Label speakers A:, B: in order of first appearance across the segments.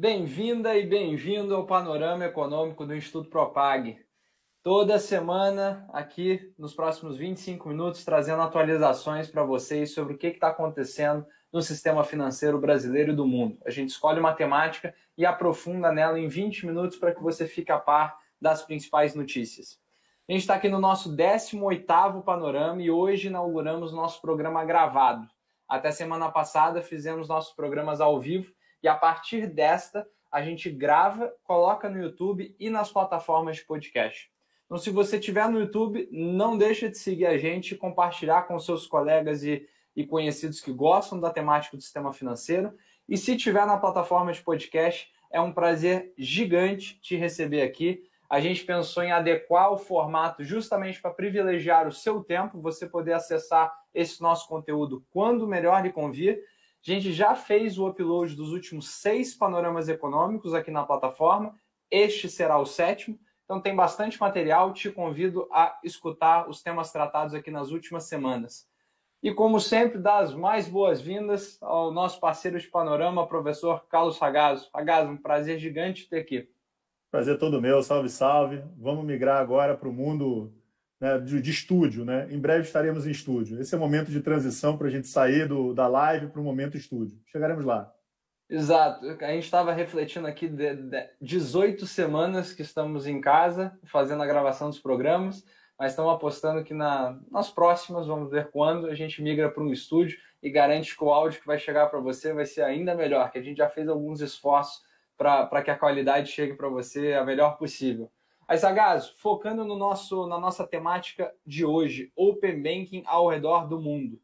A: Bem-vinda e bem-vindo ao Panorama Econômico do Instituto Propag. Toda semana, aqui nos próximos 25 minutos, trazendo atualizações para vocês sobre o que está acontecendo no sistema financeiro brasileiro e do mundo. A gente escolhe uma temática e aprofunda nela em 20 minutos para que você fique a par das principais notícias. A gente está aqui no nosso 18º Panorama e hoje inauguramos nosso programa gravado. Até semana passada fizemos nossos programas ao vivo e a partir desta a gente grava, coloca no YouTube e nas plataformas de podcast. Então, se você estiver no YouTube, não deixe de seguir a gente compartilhar com seus colegas e, e conhecidos que gostam da temática do sistema financeiro. E se estiver na plataforma de podcast, é um prazer gigante te receber aqui. A gente pensou em adequar o formato justamente para privilegiar o seu tempo, você poder acessar esse nosso conteúdo quando melhor lhe convir. A gente já fez o upload dos últimos seis panoramas econômicos aqui na plataforma. Este será o sétimo. Então tem bastante material. Te convido a escutar os temas tratados aqui nas últimas semanas. E como sempre, dar as mais boas-vindas ao nosso parceiro de panorama, professor Carlos Ragazzo. Ragazzo, um prazer gigante ter aqui.
B: Prazer todo meu, salve, salve. Vamos migrar agora para o mundo né, de, de, estúdio, né? Em breve estaremos em estúdio. Esse é o momento de transição para a gente sair do, da live para o momento estúdio. Chegaremos lá.
A: Exato. A gente estava refletindo aqui de, de 18 semanas que estamos em casa fazendo a gravação dos programas, mas estamos apostando que na, nas próximas, vamos ver quando, a gente migra para um estúdio e garante que o áudio que vai chegar para você vai ser ainda melhor, que a gente já fez alguns esforços para que a qualidade chegue para você a melhor possível. Mas, Agaso, focando no nosso, na nossa temática de hoje, Open Banking ao redor do mundo.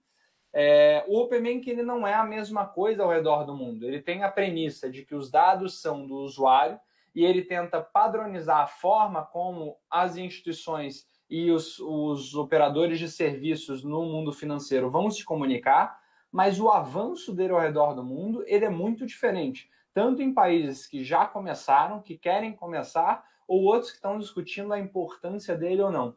A: É, o Open Banking ele não é a mesma coisa ao redor do mundo. Ele tem a premissa de que os dados são do usuário e ele tenta padronizar a forma como as instituições e os, os operadores de serviços no mundo financeiro vão se comunicar, mas o avanço dele ao redor do mundo ele é muito diferente, tanto em países que já começaram, que querem começar, ou outros que estão discutindo a importância dele ou não.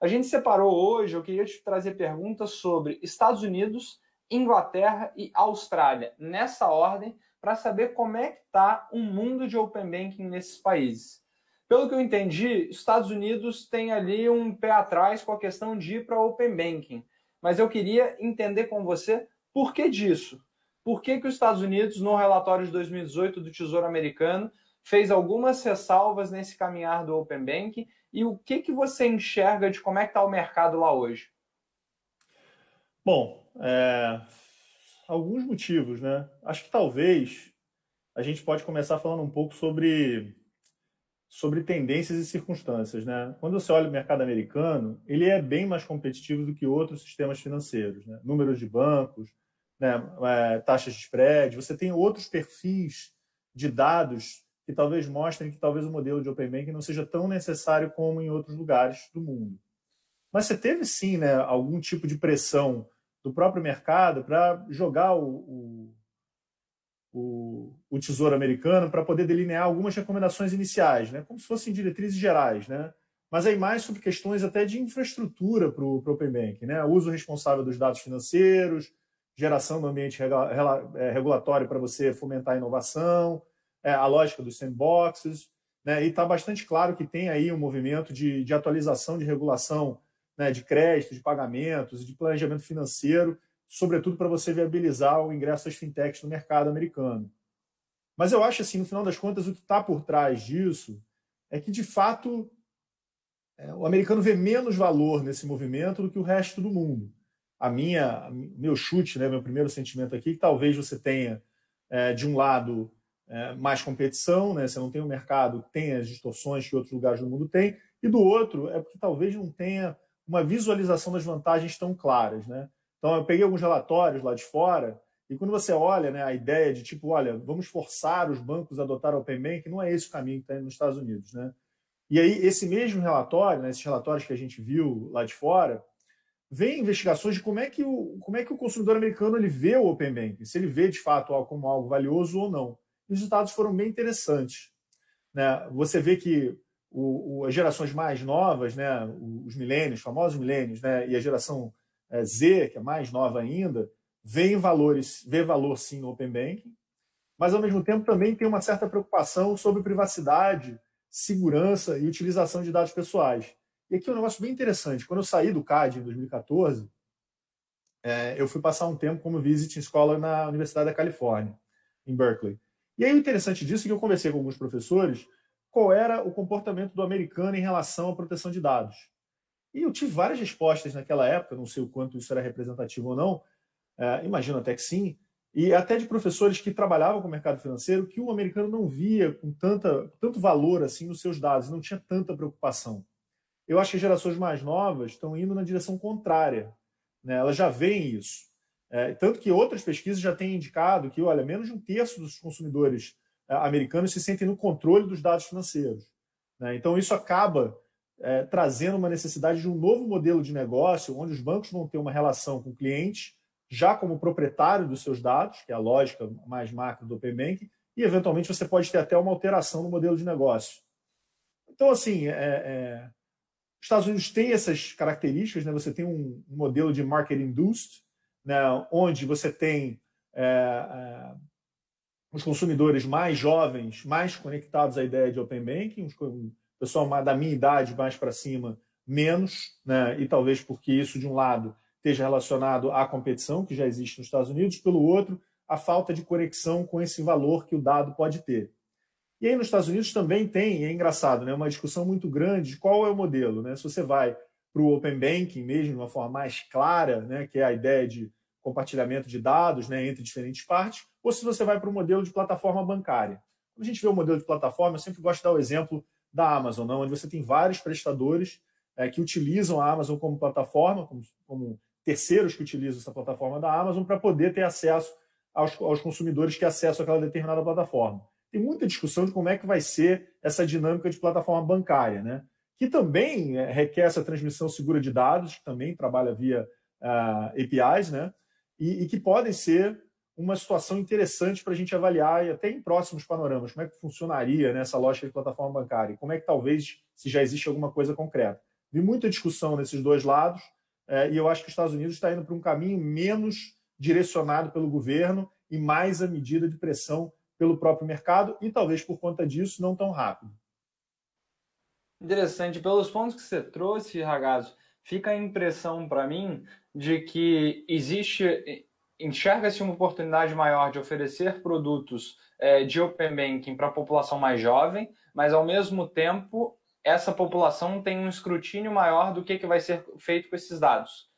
A: A gente separou hoje, eu queria te trazer perguntas sobre Estados Unidos, Inglaterra e Austrália, nessa ordem, para saber como é que está o um mundo de Open Banking nesses países. Pelo que eu entendi, Estados Unidos tem ali um pé atrás com a questão de ir para Open Banking. Mas eu queria entender com você por que disso. Por que, que os Estados Unidos, no relatório de 2018 do Tesouro Americano, fez algumas ressalvas nesse caminhar do Open Bank e o que, que você enxerga de como é que está o mercado lá hoje?
B: Bom, é, alguns motivos, né? Acho que talvez a gente pode começar falando um pouco sobre, sobre tendências e circunstâncias, né? Quando você olha o mercado americano, ele é bem mais competitivo do que outros sistemas financeiros, né? Números de bancos, né? É, taxas de spread, você tem outros perfis de dados que talvez mostrem que talvez o modelo de Open Banking não seja tão necessário como em outros lugares do mundo. Mas você teve sim né, algum tipo de pressão do próprio mercado para jogar o, o, o, Tesouro Americano para poder delinear algumas recomendações iniciais, né, como se fossem diretrizes gerais, né, mas aí mais sobre questões até de infraestrutura para o Open Banking, né, uso responsável dos dados financeiros, geração do ambiente é, regulatório para você fomentar a inovação, é, a lógica dos sandboxes, né, e está bastante claro que tem aí um movimento de, de atualização de regulação né, de crédito, de pagamentos, de planejamento financeiro, sobretudo para você viabilizar o ingresso das fintechs no mercado americano. Mas eu acho assim, no final das contas, o que está por trás disso é que, de fato, é, o americano vê menos valor nesse movimento do que o resto do mundo. A minha, meu chute, né, meu primeiro sentimento aqui, é que talvez você tenha, é, de um lado, é, mais competição, né? você não tem o um mercado, tem as distorções que outros lugares do mundo têm, e do outro é porque talvez não tenha uma visualização das vantagens tão claras. Né? Então, eu peguei alguns relatórios lá de fora, e quando você olha né, a ideia de tipo, olha, vamos forçar os bancos a adotar o Open Bank, não é esse o caminho que está nos Estados Unidos. Né? E aí, esse mesmo relatório, né, esses relatórios que a gente viu lá de fora, vem investigações de como é que o, como é que o consumidor americano ele vê o Open Banking, se ele vê de fato como algo valioso ou não os resultados foram bem interessantes. Né? Você vê que o, o, as gerações mais novas, né, os milênios, famosos milênios, né, e a geração é, Z, que é mais nova ainda, vê valores, vê valor sim no Open Banking. mas ao mesmo tempo também tem uma certa preocupação sobre privacidade, segurança e utilização de dados pessoais. E aqui é um negócio bem interessante. Quando eu saí do CAD em 2014, é, eu fui passar um tempo como visiting scholar na Universidade da Califórnia, em Berkeley. E aí o interessante disso é que eu conversei com alguns professores qual era o comportamento do americano em relação à proteção de dados. E eu tive várias respostas naquela época, não sei o quanto isso era representativo ou não, é, imagino até que sim, e até de professores que trabalhavam com o mercado financeiro, que o americano não via com tanta, tanto valor assim nos seus dados, não tinha tanta preocupação. Eu acho que as gerações mais novas estão indo na direção contrária. Né? Elas já veem isso. É, tanto que outras pesquisas já têm indicado que, olha, menos de um terço dos consumidores é, americanos se sentem no controle dos dados financeiros. Né? Então, isso acaba é, trazendo uma necessidade de um novo modelo de negócio, onde os bancos vão ter uma relação com o cliente, já como proprietário dos seus dados, que é a lógica mais macro do Open Banking, e eventualmente você pode ter até uma alteração no modelo de negócio. Então, assim, é, é, os Estados Unidos têm essas características, né? você tem um modelo de market induced, né? onde você tem é, é os consumidores mais jovens, mais conectados à ideia de Open Banking, o pessoal da minha idade mais para cima, menos, né? e talvez porque isso, de um lado, esteja relacionado à competição que já existe nos Estados Unidos, pelo outro, a falta de conexão com esse valor que o dado pode ter. E aí nos Estados Unidos também tem, é engraçado, né, uma discussão muito grande de qual é o modelo. Né? Se você vai para o Open Banking mesmo, de uma forma mais clara, né, que é a ideia de compartilhamento de dados né, entre diferentes partes, ou se você vai para o modelo de plataforma bancária. Quando a gente vê o modelo de plataforma, eu sempre gosto de dar o exemplo da Amazon, não? onde você tem vários prestadores é, que utilizam a Amazon como plataforma, como, como, terceiros que utilizam essa plataforma da Amazon, para poder ter acesso aos, aos consumidores que acessam aquela determinada plataforma. Tem muita discussão de como é que vai ser essa dinâmica de plataforma bancária, né? que também é, requer essa transmissão segura de dados, que também trabalha via uh, APIs, né? E, e que podem ser uma situação interessante para a gente avaliar e até em próximos panoramas, como é que funcionaria né, lógica de plataforma bancária, como é que talvez, se já existe alguma coisa concreta. Vi muita discussão nesses dois lados é, e eu acho que os Estados Unidos está indo para um caminho menos direcionado pelo governo e mais a medida de pressão pelo próprio mercado e talvez por conta disso não tão rápido.
A: Interessante. Pelos pontos que você trouxe, Ragazzo, fica a impressão para mim de que existe, enxerga-se uma oportunidade maior de oferecer produtos é, de Open Banking para a população mais jovem, mas ao mesmo tempo essa população tem um escrutínio maior do que, que vai ser feito com esses dados.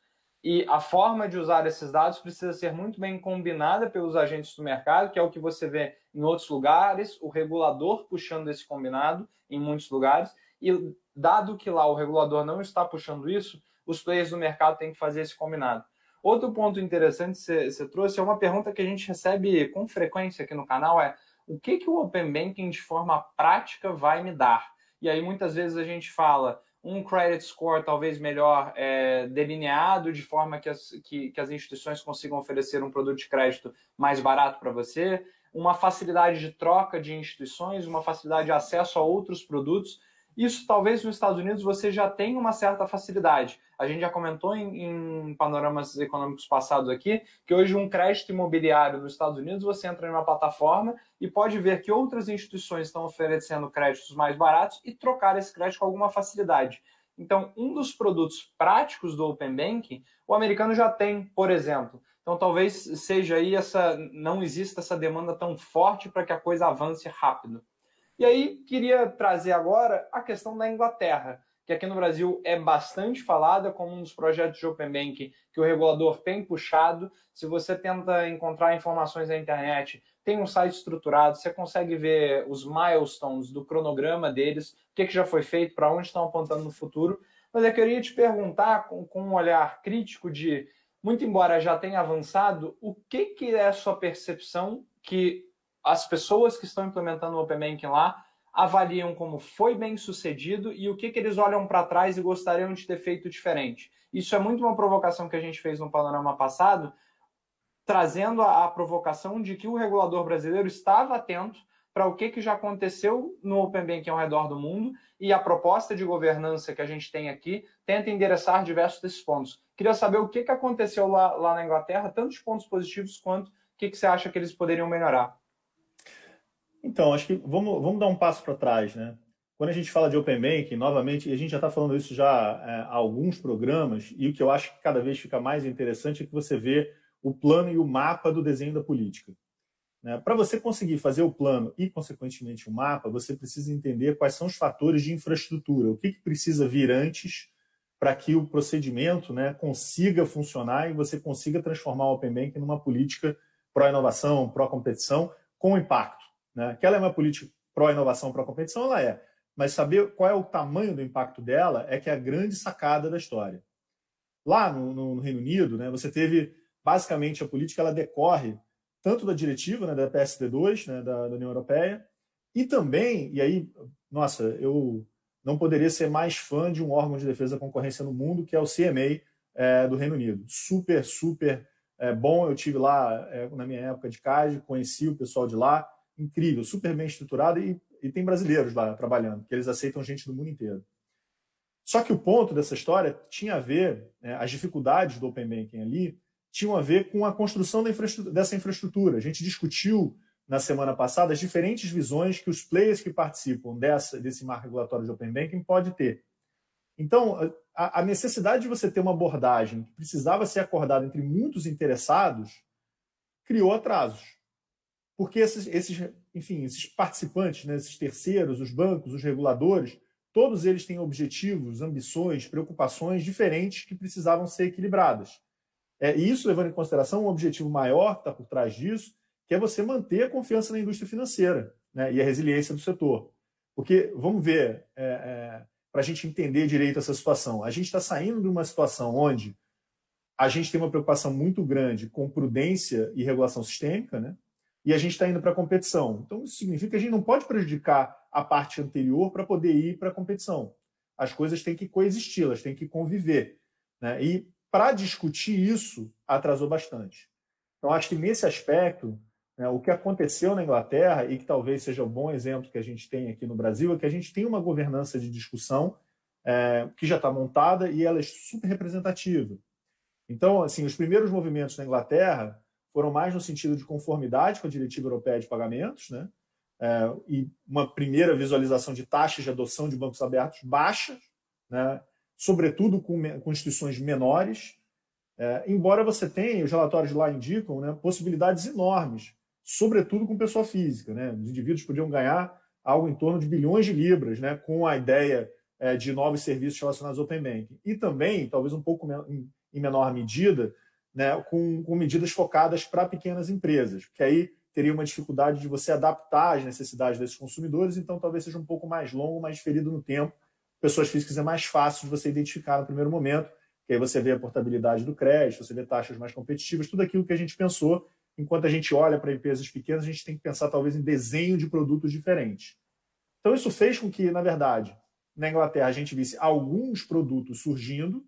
A: E a forma de usar esses dados precisa ser muito bem combinada pelos agentes do mercado, que é o que você vê em outros lugares, o regulador puxando esse combinado em muitos lugares. E dado que lá o regulador não está puxando isso, os players do mercado têm que fazer esse combinado. Outro ponto interessante que você trouxe é uma pergunta que a gente recebe com frequência aqui no canal é o que, que o Open Banking de forma prática vai me dar? E aí muitas vezes a gente fala um credit score talvez melhor é, delineado, de forma que as, que, que as instituições consigam oferecer um produto de crédito mais barato para você, uma facilidade de troca de instituições, uma facilidade de acesso a outros produtos isso talvez nos Estados Unidos você já tenha uma certa facilidade. A gente já comentou em, em, panoramas econômicos passados aqui que hoje um crédito imobiliário nos Estados Unidos você entra em uma plataforma e pode ver que outras instituições estão oferecendo créditos mais baratos e trocar esse crédito com alguma facilidade. Então, um dos produtos práticos do Open Banking, o americano já tem, por exemplo. Então, talvez seja aí essa, não exista essa demanda tão forte para que a coisa avance rápido. E aí, queria trazer agora a questão da Inglaterra, que aqui no Brasil é bastante falada como um dos projetos de Open Bank que o regulador tem puxado. Se você tenta encontrar informações na internet, tem um site estruturado, você consegue ver os milestones do cronograma deles, o que, que já foi feito, para onde estão apontando no futuro. Mas eu queria te perguntar, com, com um olhar crítico de, muito embora já tenha avançado, o que, que é a sua percepção que as pessoas que estão implementando o Open Banking lá avaliam como foi bem sucedido e o que, que eles olham para trás e gostariam de ter feito diferente. Isso é muito uma provocação que a gente fez no panorama passado, trazendo a, a provocação de que o regulador brasileiro estava atento para o que, que já aconteceu no Open Banking ao redor do mundo e a proposta de governança que a gente tem aqui tenta endereçar diversos desses pontos. Queria saber o que, que aconteceu lá, lá na Inglaterra, tanto de pontos positivos quanto o que, que você acha que eles poderiam melhorar.
B: Então, acho que vamos, vamos dar um passo para trás, né? Quando a gente fala de Open Banking, novamente, a gente já está falando isso já é, há alguns programas, e o que eu acho que cada vez fica mais interessante é que você vê o plano e o mapa do desenho da política. Né? Para você conseguir fazer o plano e, consequentemente, o mapa, você precisa entender quais são os fatores de infraestrutura, o que, que precisa vir antes para que o procedimento né, consiga funcionar e você consiga transformar o Open Banking numa política pró-inovação, pró-competição, com impacto. Né? Que ela é uma política pró-inovação, pró-competição, ela é. Mas saber qual é o tamanho do impacto dela é que é a grande sacada da história. Lá no, no Reino Unido, né, você teve, basicamente, a política ela decorre tanto da diretiva, né, da PSD2, né, da, da União Europeia, e também, e aí, nossa, eu não poderia ser mais fã de um órgão de defesa da concorrência no mundo, que é o CMA é, do Reino Unido. Super, super é, bom. Eu tive lá é, na minha época de CAD, conheci o pessoal de lá, incrível, super bem estruturado e, e tem brasileiros lá trabalhando, que eles aceitam gente do mundo inteiro. Só que o ponto dessa história tinha a ver, né, as dificuldades do Open Banking ali, tinham a ver com a construção infraestrutura, dessa infraestrutura. A gente discutiu na semana passada as diferentes visões que os players que participam dessa, desse marco regulatório de Open Banking pode ter. Então, a, a necessidade de você ter uma abordagem que precisava ser acordada entre muitos interessados criou atrasos. Porque esses, esses enfim, esses participantes, né, esses terceiros, os bancos, os reguladores, todos eles têm objetivos, ambições, preocupações diferentes que precisavam ser equilibradas. É, e isso levando em consideração um objetivo maior que está por trás disso, que é você manter a confiança na indústria financeira né, e a resiliência do setor. Porque, vamos ver, é, é, para a gente entender direito essa situação, a gente está saindo de uma situação onde a gente tem uma preocupação muito grande com prudência e regulação sistêmica, né? E a gente está indo para a competição. Então, isso significa que a gente não pode prejudicar a parte anterior para poder ir para a competição. As coisas têm que coexistir, elas têm que conviver. Né? E para discutir isso, atrasou bastante. Então, acho que nesse aspecto, né, o que aconteceu na Inglaterra, e que talvez seja um bom exemplo que a gente tem aqui no Brasil, é que a gente tem uma governança de discussão é, que já está montada e ela é super representativa. Então, assim, os primeiros movimentos na Inglaterra foram mais no sentido de conformidade com a Diretiva Europeia de Pagamentos, né? É, e uma primeira visualização de taxas de adoção de bancos abertos baixas, né? sobretudo com, com instituições menores, é, embora você tenha, os relatórios lá indicam, né, possibilidades enormes, sobretudo com pessoa física. Né? Os indivíduos podiam ganhar algo em torno de bilhões de libras né, com a ideia é, de novos serviços relacionados ao Open Banking. E também, talvez um pouco em, menor medida, né, com, com medidas focadas para pequenas empresas, que aí teria uma dificuldade de você adaptar as necessidades desses consumidores, então talvez seja um pouco mais longo, mais diferido no tempo, pessoas físicas é mais fácil de você identificar no primeiro momento, que aí você vê a portabilidade do crédito, você vê taxas mais competitivas, tudo aquilo que a gente pensou. Enquanto a gente olha para empresas pequenas, a gente tem que pensar talvez em desenho de produtos diferentes. Então isso fez com que, na verdade, na Inglaterra a gente visse alguns produtos surgindo,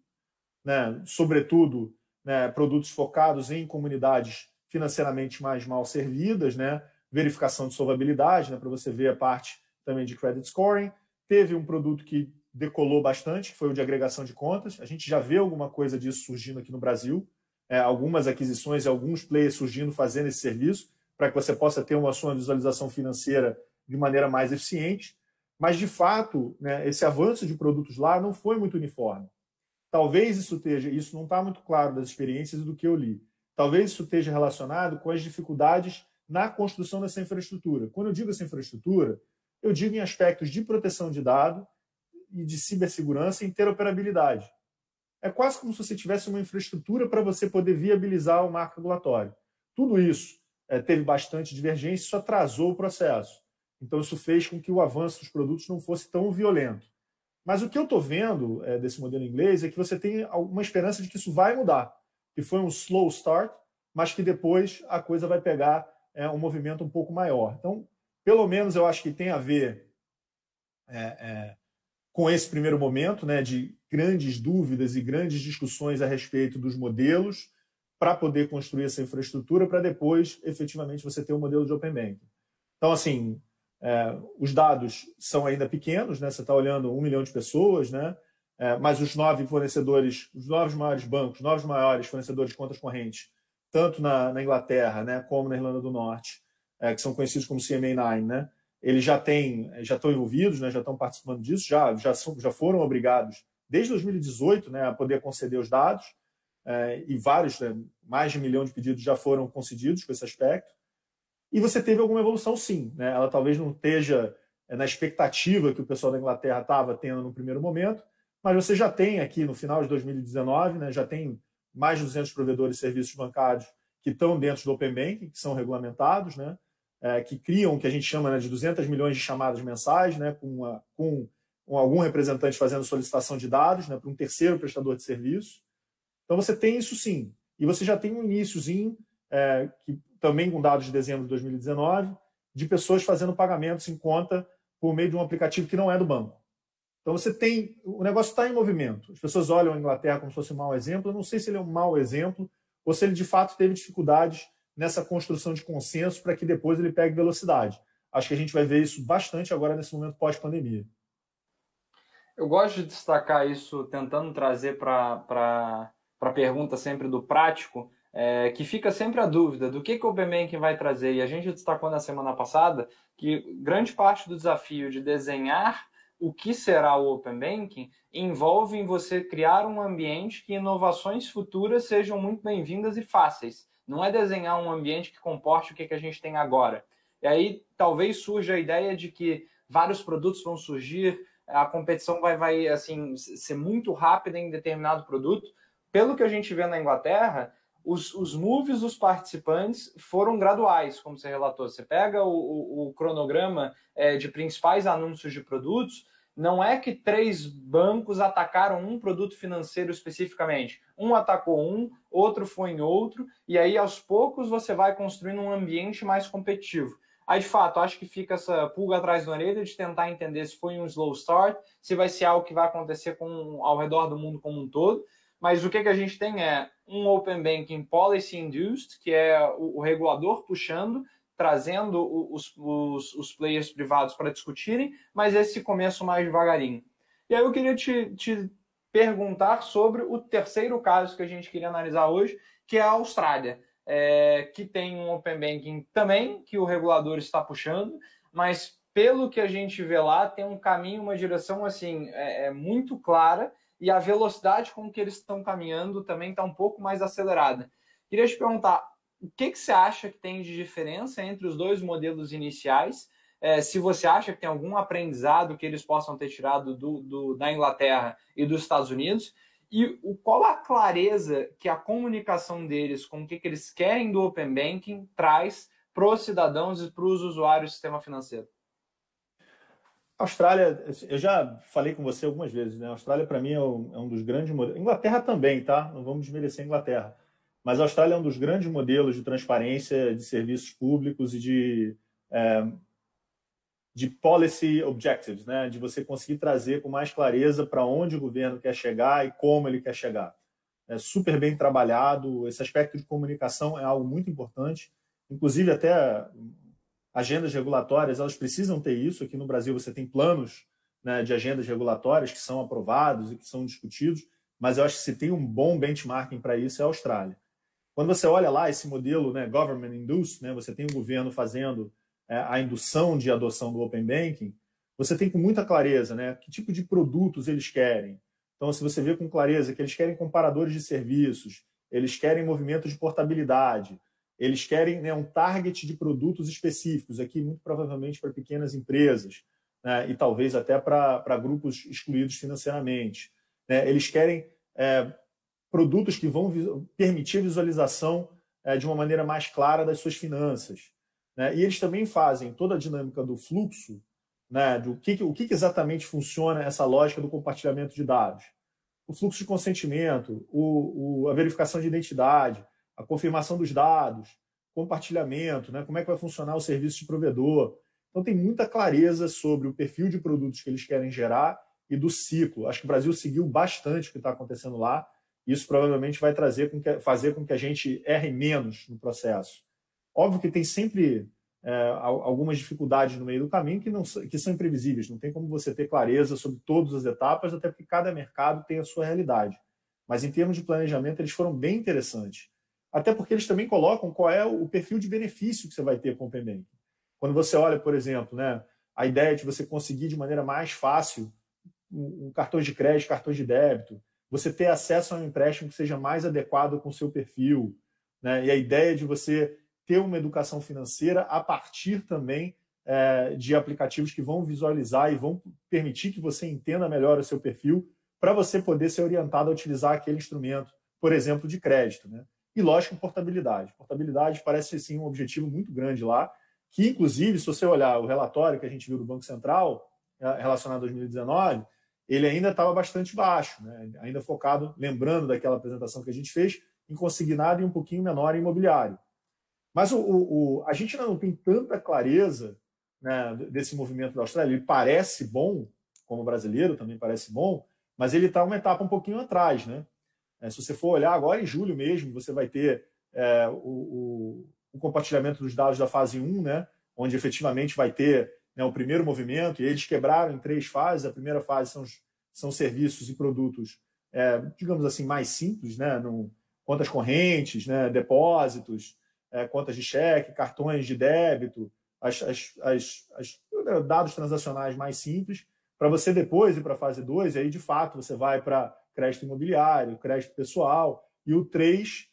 B: né, sobretudo né, produtos focados em comunidades financeiramente mais mal servidas, né, verificação de solvabilidade, né, para você ver a parte também de credit scoring. Teve um produto que decolou bastante, que foi o de agregação de contas. A gente já vê alguma coisa disso surgindo aqui no Brasil, é, algumas aquisições e alguns players surgindo fazendo esse serviço, para que você possa ter uma sua visualização financeira de maneira mais eficiente. Mas, de fato, né, esse avanço de produtos lá não foi muito uniforme. Talvez isso esteja, isso não está muito claro das experiências e do que eu li. Talvez isso esteja relacionado com as dificuldades na construção dessa infraestrutura. Quando eu digo essa infraestrutura, eu digo em aspectos de proteção de dado e de cibersegurança e interoperabilidade. É quase como se você tivesse uma infraestrutura para você poder viabilizar o marco regulatório. Tudo isso é, teve bastante divergência, isso atrasou o processo. Então, isso fez com que o avanço dos produtos não fosse tão violento. Mas o que eu estou vendo é, desse modelo inglês é que você tem uma esperança de que isso vai mudar, que foi um slow start, mas que depois a coisa vai pegar é, um movimento um pouco maior. Então, pelo menos eu acho que tem a ver é com esse primeiro momento né, de grandes dúvidas e grandes discussões a respeito dos modelos para poder construir essa infraestrutura para depois, efetivamente, você ter um modelo de Open Banking. Então, assim, é, os dados são ainda pequenos, né? você está olhando um milhão de pessoas, né? É, mas os nove fornecedores, os nove maiores bancos, nove maiores fornecedores de contas correntes, tanto na, na Inglaterra né, como na Irlanda do Norte, é, que são conhecidos como CMA9, né? Eles já têm, já estão envolvidos, né? Já estão participando disso, já já, são, já foram obrigados desde 2018, né, a poder conceder os dados é, e vários, né, mais de um milhão de pedidos já foram concedidos com esse aspecto. E você teve alguma evolução, sim. Né? Ela talvez não esteja é, na expectativa que o pessoal da Inglaterra estava tendo no primeiro momento, mas você já tem aqui no final de 2019, né, já tem mais de 200 provedores de serviços bancários que estão dentro do Open Banking, que são regulamentados, né, é, que criam o que a gente chama né, de 200 milhões de chamadas mensais, né, com, uma, com, com algum representante fazendo solicitação de dados né, para um terceiro prestador de serviço. Então você tem isso sim. E você já tem um iníciozinho, é, que também com dados de dezembro de 2019, de pessoas fazendo pagamentos em conta por meio de um aplicativo que não é do banco. Então você tem. O negócio está em movimento. As pessoas olham a Inglaterra como se fosse um mau exemplo. Eu não sei se ele é um mau exemplo ou se ele de fato teve dificuldades nessa construção de consenso para que depois ele pegue velocidade. Acho que a gente vai ver isso bastante agora nesse momento pós-pandemia.
A: Eu gosto de destacar isso, tentando trazer para a pergunta sempre do prático, é, que fica sempre a dúvida do que, que o Banking vai trazer. E a gente destacou na semana passada que grande parte do desafio de desenhar o que será o Open Banking envolve em você criar um ambiente que inovações futuras sejam muito bem-vindas e fáceis. Não é desenhar um ambiente que comporte o que, que a gente tem agora. E aí talvez surja a ideia de que vários produtos vão surgir, a competição vai, vai assim ser muito rápida em determinado produto. Pelo que a gente vê na Inglaterra, os, os moves dos participantes foram graduais, como você relatou. Você pega o, o, o cronograma é, de principais anúncios de produtos, não é que três bancos atacaram um produto financeiro especificamente. Um atacou um, outro foi em outro, e aí aos poucos você vai construindo um ambiente mais competitivo. Aí, de fato, acho que fica essa pulga atrás da orelha de tentar entender se foi um slow start, se vai ser algo que vai acontecer com, ao redor do mundo como um todo. Mas o que, que a gente tem é um Open Banking Policy Induced, que é o, o regulador puxando, trazendo os, os, os, players privados para discutirem, mas esse começo mais devagarinho. E aí eu queria te, te perguntar sobre o terceiro caso que a gente queria analisar hoje, que é a Austrália, é, que tem um Open Banking também, que o regulador está puxando, mas pelo que a gente vê lá, tem um caminho, uma direção assim é, é muito clara e a velocidade com que eles estão caminhando também está um pouco mais acelerada. Queria te perguntar, o que, que você acha que tem de diferença entre os dois modelos iniciais? É, se você acha que tem algum aprendizado que eles possam ter tirado do, do, da Inglaterra e dos Estados Unidos, e o, qual a clareza que a comunicação deles com o que, que eles querem do Open Banking traz para os cidadãos e para os usuários do sistema financeiro?
B: A Austrália, eu já falei com você algumas vezes, né? A Austrália, para mim, é um, é um, dos grandes modelos. Inglaterra também, tá? Não vamos desmerecer a Inglaterra. Mas a Austrália é um dos grandes modelos de transparência de serviços públicos e de, é, de policy objectives, né? De você conseguir trazer com mais clareza para onde o governo quer chegar e como ele quer chegar. É super bem trabalhado. Esse aspecto de comunicação é algo muito importante. Inclusive, até agendas regulatórias, elas precisam ter isso. Aqui no Brasil você tem planos né, de agendas regulatórias que são aprovados e que são discutidos, mas eu acho que se tem um bom benchmarking para isso é a Austrália. Quando você olha lá esse modelo né, government induced, né, você tem o governo fazendo é, a indução de adoção do open banking, você tem com muita clareza né, que tipo de produtos eles querem. Então, se você vê com clareza que eles querem comparadores de serviços, eles querem movimentos de portabilidade, eles querem né, um target de produtos específicos, aqui muito provavelmente para pequenas empresas, né, e talvez até para grupos excluídos financeiramente. Né, eles querem é, produtos que vão permitir a visualização é, de uma maneira mais clara das suas finanças. Né, e eles também fazem toda a dinâmica do fluxo, né, do que, o que exatamente funciona essa lógica do compartilhamento de dados. O fluxo de consentimento, o, o, a verificação de identidade, a confirmação dos dados, compartilhamento, né? como é que vai funcionar o serviço de provedor. Então, tem muita clareza sobre o perfil de produtos que eles querem gerar e do ciclo. Acho que o Brasil seguiu bastante o que está acontecendo lá. Isso provavelmente vai trazer com que, fazer com que a gente erre menos no processo. Óbvio que tem sempre é, algumas dificuldades no meio do caminho que, não, que são imprevisíveis. Não tem como você ter clareza sobre todas as etapas, até porque cada mercado tem a sua realidade. Mas em termos de planejamento, eles foram bem interessantes até porque eles também colocam qual é o perfil de benefício que você vai ter com o Open Banking. Quando você olha, por exemplo, né, a ideia de você conseguir de maneira mais fácil um, cartão de crédito, cartão de débito, você ter acesso a um empréstimo que seja mais adequado com o seu perfil, né, e a ideia de você ter uma educação financeira a partir também é, de aplicativos que vão visualizar e vão permitir que você entenda melhor o seu perfil para você poder ser orientado a utilizar aquele instrumento, por exemplo, de crédito. Né? E, lógico, portabilidade. Portabilidade parece sim um objetivo muito grande lá, que, inclusive, se você olhar o relatório que a gente viu do Banco Central é, relacionado a 2019, ele ainda estava bastante baixo, né? ainda focado, lembrando daquela apresentação que a gente fez, em consignado e um pouquinho menor em imobiliário. Mas o, o, a gente ainda não tem tanta clareza né, desse movimento da Austrália. Ele parece bom, como brasileiro também parece bom, mas ele está uma etapa um pouquinho atrás. Né? É, se você for olhar agora em julho mesmo, você vai ter é, o, o, compartilhamento dos dados da fase 1, né, onde efetivamente vai ter né, o primeiro movimento, e eles quebraram em três fases. A primeira fase são, são serviços e produtos, é, digamos assim, mais simples, né, no, contas correntes, né, depósitos, é, contas de cheque, cartões de débito, as, as, as, as dados transacionais mais simples, para você depois ir para a fase 2, e aí de fato você vai para crédito imobiliário, crédito pessoal, e o 3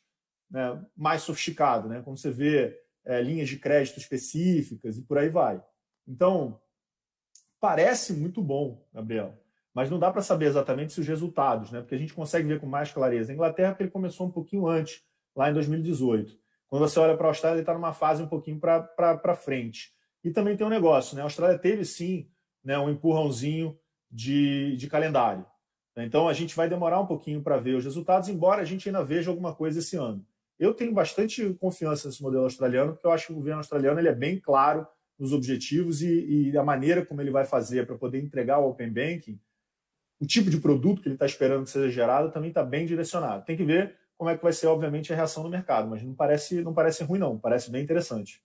B: né, mais sofisticado, né, quando você vê é, linhas de crédito específicas e por aí vai. Então, parece muito bom, Gabriel, mas não dá para saber exatamente se os resultados, né, porque a gente consegue ver com mais clareza. A Inglaterra ele começou um pouquinho antes, lá em 2018. Quando você olha para a Austrália, ele está numa fase um pouquinho para frente. E também tem um negócio, né? A Austrália teve sim né, um empurrãozinho de, de calendário. Então a gente vai demorar um pouquinho para ver os resultados, embora a gente ainda veja alguma coisa esse ano. Eu tenho bastante confiança nesse modelo australiano, porque eu acho que o governo australiano ele é bem claro nos objetivos e, e a maneira como ele vai fazer para poder entregar o Open Banking, o tipo de produto que ele está esperando que seja gerado também está bem direcionado. Tem que ver como é que vai ser, obviamente, a reação do mercado, mas não parece, não parece ruim, não, parece bem interessante.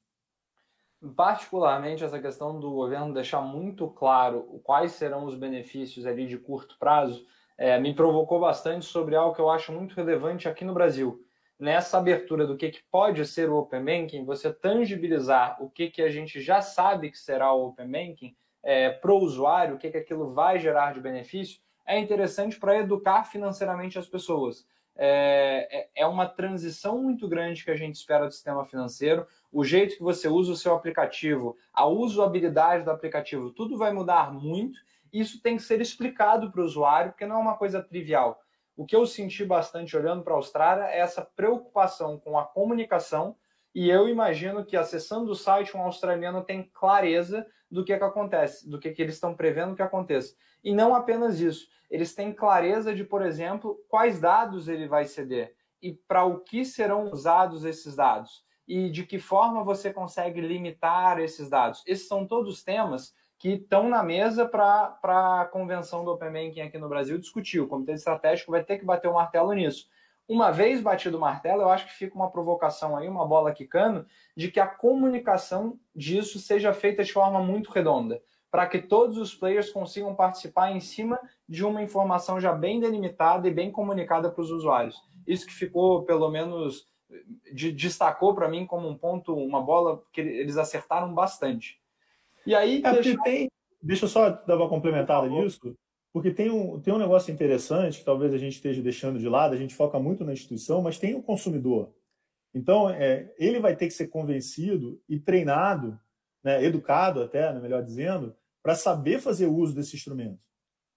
A: Particularmente essa questão do governo deixar muito claro quais serão os benefícios ali de curto prazo, é, me provocou bastante sobre algo que eu acho muito relevante aqui no Brasil. Nessa abertura do que, que pode ser o Open Banking, você tangibilizar o que, que a gente já sabe que será o Open Banking é, para o usuário, o que, que aquilo vai gerar de benefício, é interessante para educar financeiramente as pessoas. É, é, é uma transição muito grande que a gente espera do sistema financeiro. O jeito que você usa o seu aplicativo, a usabilidade do aplicativo, tudo vai mudar muito. Isso tem que ser explicado para o usuário, porque não é uma coisa trivial. O que eu senti bastante olhando para a Austrália é essa preocupação com a comunicação, e eu imagino que acessando o site, um australiano tem clareza do que, que acontece, do que, que eles estão prevendo que aconteça. E não apenas isso, eles têm clareza de, por exemplo, quais dados ele vai ceder e para o que serão usados esses dados e de que forma você consegue limitar esses dados. Esses são todos temas que estão na mesa para a convenção do Open Banking aqui no Brasil discutir. O Comitê Estratégico vai ter que bater o martelo nisso. Uma vez batido o martelo, eu acho que fica uma provocação aí, uma bola quicando, de que a comunicação disso seja feita de forma muito redonda para que todos os players consigam participar em cima de uma informação já bem delimitada e bem comunicada para os usuários. Isso que ficou, pelo menos, de, destacou para mim como um ponto, uma bola que eles acertaram bastante.
B: E aí. É, deixa... Tem, deixa eu só dar uma complementada nisso, porque tem um, tem um negócio interessante que talvez a gente esteja deixando de lado, a gente foca muito na instituição, mas tem o consumidor. Então, é, ele vai ter que ser convencido e treinado, né, educado até, né, melhor dizendo, para saber fazer uso desse instrumento.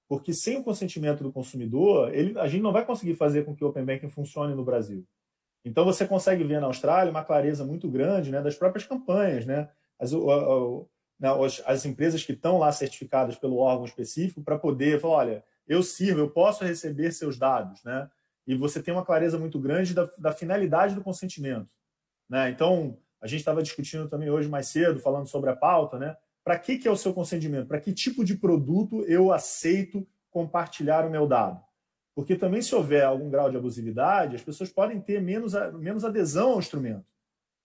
B: Porque sem o consentimento do consumidor, ele, a gente não vai conseguir fazer com que o Open Banking funcione no Brasil. Então você consegue ver na Austrália uma clareza muito grande né, das próprias campanhas. Né? As, né, as empresas que estão lá certificadas pelo órgão específico para poder falar, olha, eu sirvo, eu posso receber seus dados. Né? E você tem uma clareza muito grande da, da finalidade do consentimento. Né? Então, a gente estava discutindo também hoje mais cedo, falando sobre a pauta, né? Para que, que é o seu consentimento? Para que tipo de produto eu aceito compartilhar o meu dado? Porque também, se houver algum grau de abusividade, as pessoas podem ter menos, menos adesão ao instrumento.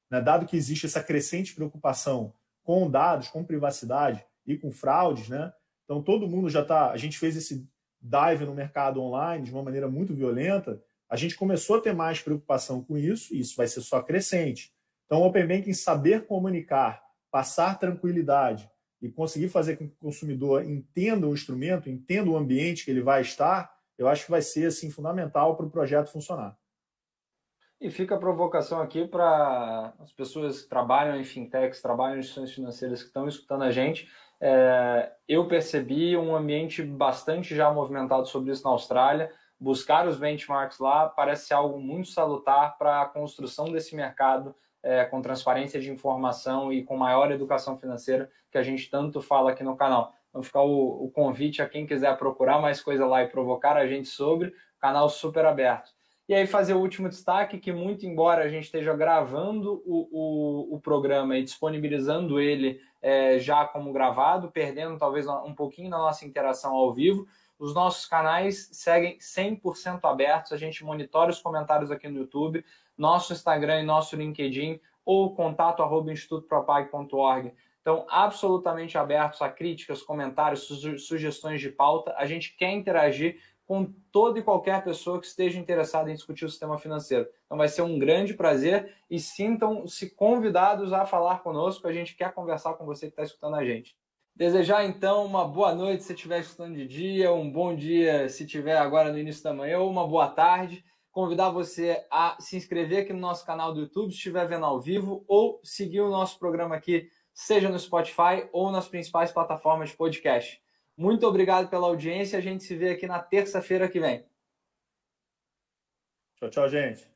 B: Né? Dado que existe essa crescente preocupação com dados, com privacidade e com fraudes, né? Então todo mundo já está. A gente fez esse dive no mercado online de uma maneira muito violenta. A gente começou a ter mais preocupação com isso, e isso vai ser só crescente. Então, o Open Banking saber comunicar passar tranquilidade e conseguir fazer com que o consumidor entenda o instrumento, entenda o ambiente que ele vai estar, eu acho que vai ser assim fundamental para o projeto funcionar.
A: E fica a provocação aqui para as pessoas que trabalham em fintechs, trabalham em instituições financeiras que estão escutando a gente. É, eu percebi um ambiente bastante já movimentado sobre isso na Austrália. Buscar os benchmarks lá parece algo muito salutar para a construção desse mercado é, com transparência de informação e com maior educação financeira que a gente tanto fala aqui no canal. Então, ficar o, o convite a quem quiser procurar mais coisa lá e provocar a gente sobre, canal super aberto. E aí fazer o último destaque, que muito embora a gente esteja gravando o, o, o programa e disponibilizando ele é, já como gravado, perdendo talvez um pouquinho da nossa interação ao vivo, os nossos canais seguem 100% abertos, a gente monitora os comentários aqui no YouTube, nosso Instagram e nosso LinkedIn ou contato arroba institutopropag.org. Então, absolutamente abertos a críticas, comentários, sugestões de pauta. A gente quer interagir com toda e qualquer pessoa que esteja interessada em discutir o sistema financeiro. Então, vai ser um grande prazer e sintam-se convidados a falar conosco. A gente quer conversar com você que está escutando a gente. Desejar então uma boa noite se estiver escutando de dia, um bom dia se estiver agora no início da manhã, ou uma boa tarde convidar você a se inscrever aqui no nosso canal do YouTube, se estiver vendo ao vivo, ou seguir o nosso programa aqui, seja no Spotify ou nas principais plataformas de podcast. Muito obrigado pela audiência. A gente se vê aqui na terça-feira que vem.
B: Tchau, tchau, gente.